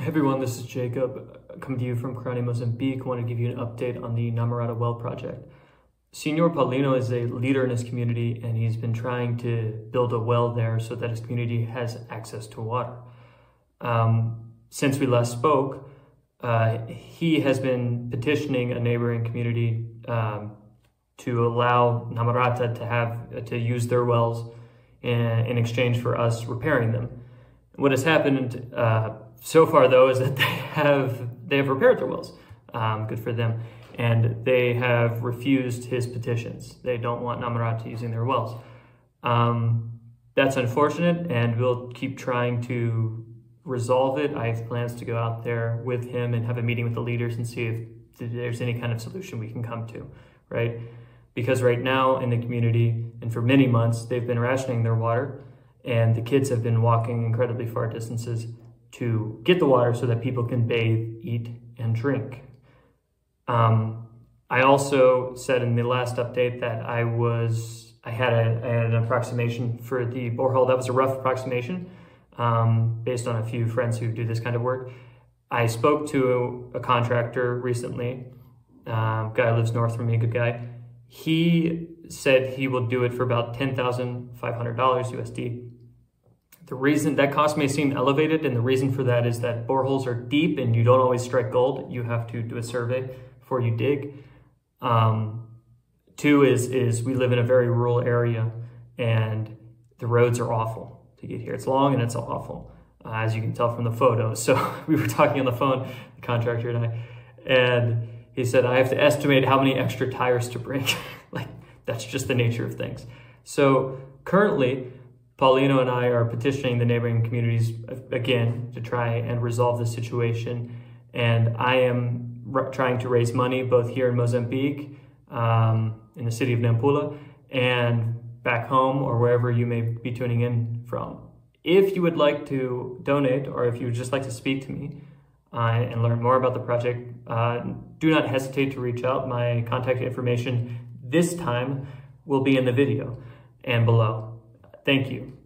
Hey everyone, this is Jacob, coming to you from Corrane, Mozambique. I want to give you an update on the Namarata Well project. Senhor Paulino is a leader in his community and he's been trying to build a well there so that his community has access to water. Um, since we last spoke, uh, he has been petitioning a neighboring community um, to allow Namarata to have to use their wells in, in exchange for us repairing them. What has happened uh, so far, though, is that they have they have repaired their wells. Um, good for them. And they have refused his petitions. They don't want Namarata using their wells. Um, that's unfortunate, and we'll keep trying to resolve it. I have plans to go out there with him and have a meeting with the leaders and see if there's any kind of solution we can come to, right? Because right now in the community, and for many months, they've been rationing their water, and the kids have been walking incredibly far distances to get the water so that people can bathe, eat, and drink. Um, I also said in the last update that I was I had, a, I had an approximation for the borehole. That was a rough approximation um, based on a few friends who do this kind of work. I spoke to a, a contractor recently. Um, guy lives north from me, good guy. He said he will do it for about ten thousand five hundred dollars USD. The reason that cost may seem elevated, and the reason for that is that boreholes are deep and you don't always strike gold. You have to do a survey before you dig. Um, two is is we live in a very rural area and the roads are awful to get here. It's long and it's awful, uh, as you can tell from the photos. So we were talking on the phone, the contractor and I, and he said I have to estimate how many extra tires to bring. like that's just the nature of things. So currently Paulino and I are petitioning the neighboring communities again to try and resolve the situation. And I am trying to raise money both here in Mozambique, um, in the city of Nampula, and back home or wherever you may be tuning in from. If you would like to donate or if you would just like to speak to me uh, and learn more about the project, uh, do not hesitate to reach out. My contact information this time will be in the video and below. Thank you.